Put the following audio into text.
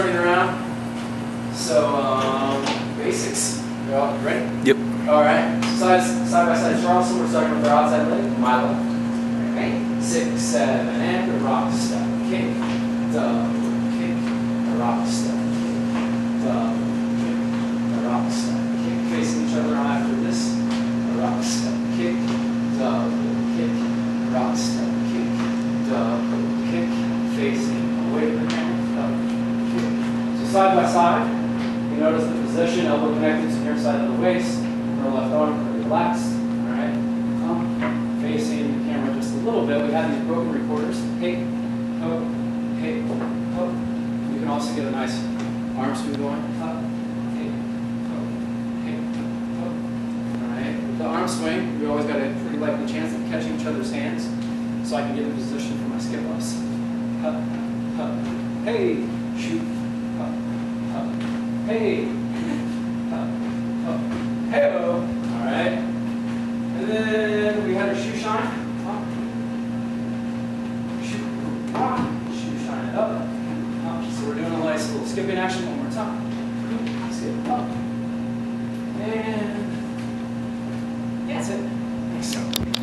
turning around. So, um, basics. You all ready? Yep. All right. Side, side by side Charleston. We're starting with our outside leg, my left. Okay. Six, seven, and a rock step. Kick, double, kick, a rock step. Kick, double, kick, a rock step. Kick, facing each other after this. A rock step. Kick, double, kick, rock step. Kick, double, kick, facing away from the camera. Double, kick. So side by side, you notice the position, elbow connected to the near side of the waist, your left arm relaxed. All right. Um, facing the camera just a little bit. We have these broken recorders. Hey, ho, hey, ho. You can also get a nice arm swing going. Up, hey, ho, hey, ho. All right. The arm swing, we always got a pretty likely chance of catching each other's hands, so I can get in position for my skip ups. Up, up, hey, shoot, hey, oh, oh, hey -oh. all right. And then we had our shoe shine, shoe, shine up. So we're doing a nice little skipping action one more time. Skip up, and that's it. Thanks. So.